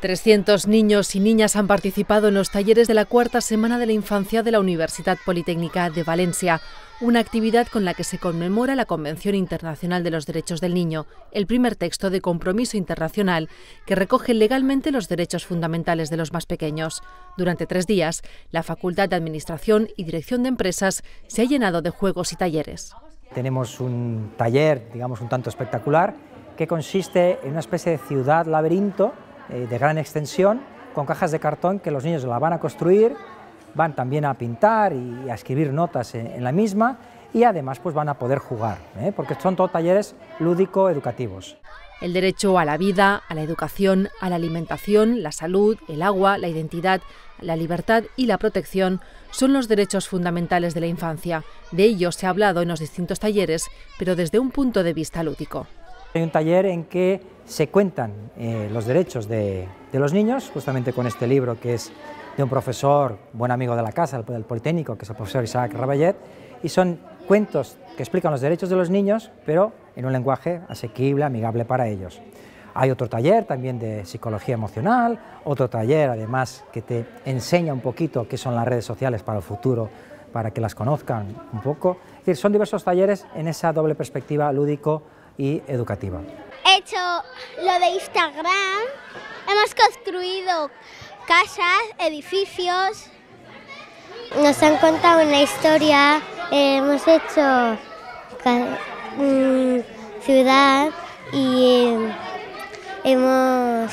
300 niños y niñas han participado en los talleres de la cuarta semana de la infancia de la Universidad Politécnica de Valencia, una actividad con la que se conmemora la Convención Internacional de los Derechos del Niño, el primer texto de compromiso internacional que recoge legalmente los derechos fundamentales de los más pequeños. Durante tres días, la Facultad de Administración y Dirección de Empresas se ha llenado de juegos y talleres. Tenemos un taller, digamos, un tanto espectacular, que consiste en una especie de ciudad laberinto eh, de gran extensión, con cajas de cartón que los niños la van a construir, van también a pintar y a escribir notas en, la misma y además pues van a poder jugar, ¿eh? porque son todos talleres lúdico-educativos. El derecho a la vida, a la educación, a la alimentación, la salud, el agua, la identidad, la libertad y la protección son los derechos fundamentales de la infancia. De ellos se ha hablado en los distintos talleres, pero desde un punto de vista lúdico. Hay un taller en que se cuentan eh, los derechos de, los niños, justamente con este libro que es de un profesor, buen amigo de la casa, del Politécnico, que es el profesor Isaac Raballet, y son cuentos que explican los derechos de los niños, pero en un lenguaje asequible, amigable para ellos. Hay otro taller también de psicología emocional, otro taller además que te enseña un poquito qué son las redes sociales para el futuro, para que las conozcan un poco. Es decir, son diversos talleres en esa doble perspectiva lúdico y educativa. He hecho lo de Instagram, hemos construido casas, edificios. Nos han contado una historia, hemos hecho mm, ciudad y hemos,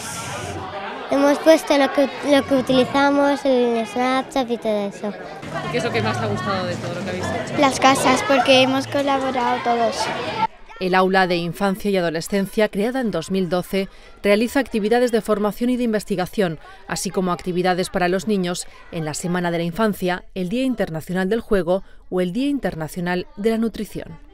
hemos puesto lo que, lo que utilizamos en Snapchat y todo eso. ¿Qué es lo que más te ha gustado de todo lo que habéis hecho? Las casas, porque hemos colaborado todos. El Aula de Infancia y Adolescencia, creada en 2012, realiza actividades de formación y de investigación, así como actividades para los niños en la Semana de la Infancia, el Día Internacional del Juego o el Día Internacional de la Nutrición.